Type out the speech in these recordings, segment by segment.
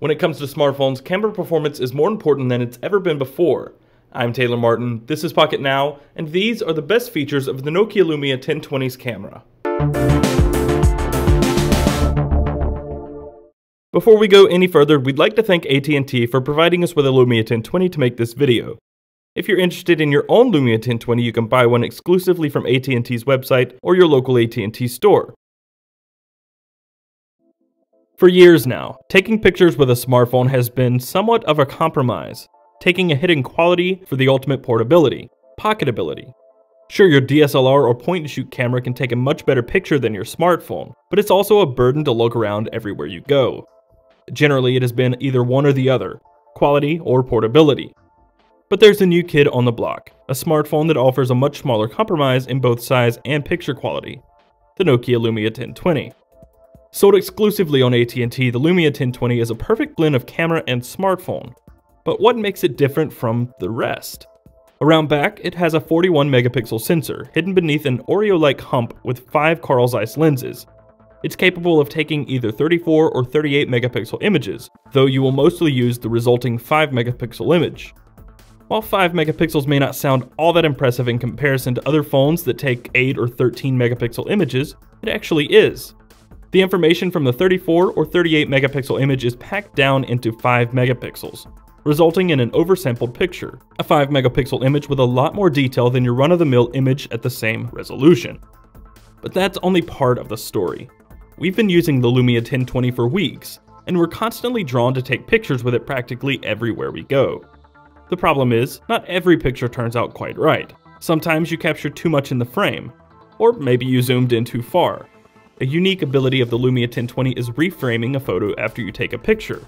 When it comes to smartphones, camera performance is more important than it's ever been before. I'm Taylor Martin, this is Pocket Now, and these are the best features of the Nokia Lumia 1020's camera. Before we go any further, we'd like to thank AT&T for providing us with a Lumia 1020 to make this video. If you're interested in your own Lumia 1020, you can buy one exclusively from AT&T's website or your local AT&T store. For years now, taking pictures with a smartphone has been somewhat of a compromise, taking a hidden quality for the ultimate portability, pocketability. Sure, your DSLR or point-and-shoot camera can take a much better picture than your smartphone, but it's also a burden to look around everywhere you go. Generally, it has been either one or the other, quality or portability. But there's a new kid on the block, a smartphone that offers a much smaller compromise in both size and picture quality, the Nokia Lumia 1020. Sold exclusively on AT&T, the Lumia 1020 is a perfect blend of camera and smartphone. But what makes it different from the rest? Around back, it has a 41 megapixel sensor, hidden beneath an Oreo-like hump with 5 Carl Zeiss lenses. It's capable of taking either 34 or 38 megapixel images, though you will mostly use the resulting 5 megapixel image. While 5 megapixels may not sound all that impressive in comparison to other phones that take 8 or 13 megapixel images, it actually is. The information from the 34 or 38 megapixel image is packed down into 5 megapixels, resulting in an oversampled picture, a 5 megapixel image with a lot more detail than your run-of-the-mill image at the same resolution. But that's only part of the story. We've been using the Lumia 1020 for weeks, and we're constantly drawn to take pictures with it practically everywhere we go. The problem is, not every picture turns out quite right. Sometimes you capture too much in the frame, or maybe you zoomed in too far, a unique ability of the Lumia 1020 is reframing a photo after you take a picture.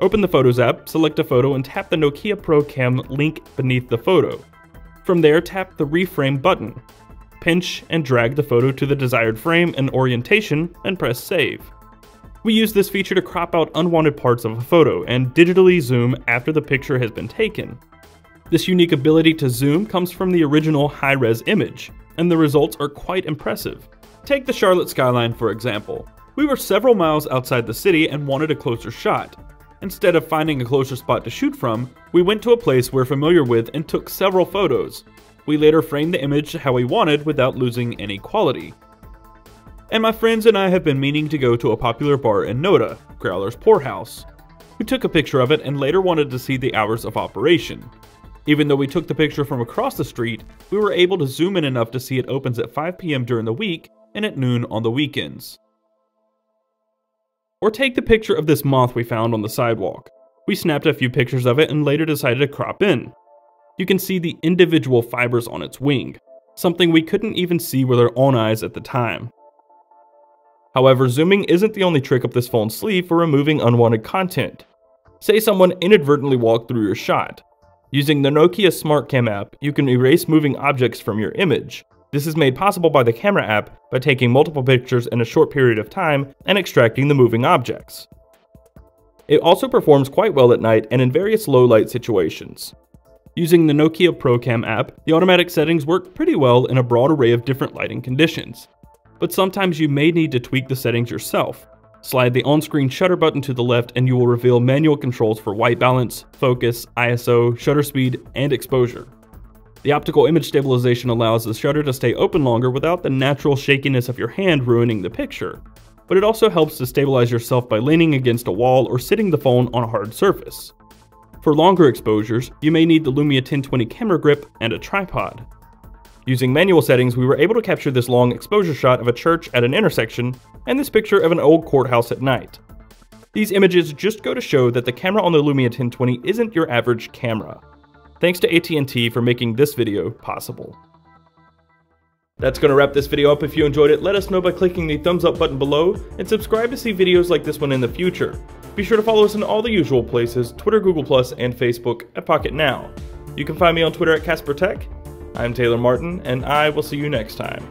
Open the Photos app, select a photo, and tap the Nokia Pro Cam link beneath the photo. From there, tap the Reframe button. Pinch and drag the photo to the desired frame and orientation, and press Save. We use this feature to crop out unwanted parts of a photo and digitally zoom after the picture has been taken. This unique ability to zoom comes from the original high-res image, and the results are quite impressive. Take the Charlotte skyline for example. We were several miles outside the city and wanted a closer shot. Instead of finding a closer spot to shoot from, we went to a place we're familiar with and took several photos. We later framed the image how we wanted without losing any quality. And my friends and I have been meaning to go to a popular bar in Noda, Growler's Pourhouse. We took a picture of it and later wanted to see the hours of operation. Even though we took the picture from across the street, we were able to zoom in enough to see it opens at 5pm during the week and at noon on the weekends. Or take the picture of this moth we found on the sidewalk. We snapped a few pictures of it and later decided to crop in. You can see the individual fibers on its wing, something we couldn't even see with our own eyes at the time. However, zooming isn't the only trick up this phone's sleeve for removing unwanted content. Say someone inadvertently walked through your shot. Using the Nokia SmartCam app, you can erase moving objects from your image, this is made possible by the camera app by taking multiple pictures in a short period of time and extracting the moving objects. It also performs quite well at night and in various low light situations. Using the Nokia ProCam app, the automatic settings work pretty well in a broad array of different lighting conditions. But sometimes you may need to tweak the settings yourself. Slide the on-screen shutter button to the left and you will reveal manual controls for white balance, focus, ISO, shutter speed, and exposure. The optical image stabilization allows the shutter to stay open longer without the natural shakiness of your hand ruining the picture, but it also helps to stabilize yourself by leaning against a wall or sitting the phone on a hard surface. For longer exposures, you may need the Lumia 1020 camera grip and a tripod. Using manual settings, we were able to capture this long exposure shot of a church at an intersection and this picture of an old courthouse at night. These images just go to show that the camera on the Lumia 1020 isn't your average camera. Thanks to AT&T for making this video possible. That's going to wrap this video up. If you enjoyed it, let us know by clicking the thumbs up button below, and subscribe to see videos like this one in the future. Be sure to follow us in all the usual places, Twitter, Google+, and Facebook at Pocket Now. You can find me on Twitter at Casper Tech. I'm Taylor Martin, and I will see you next time.